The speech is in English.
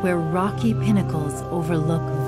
where rocky pinnacles overlook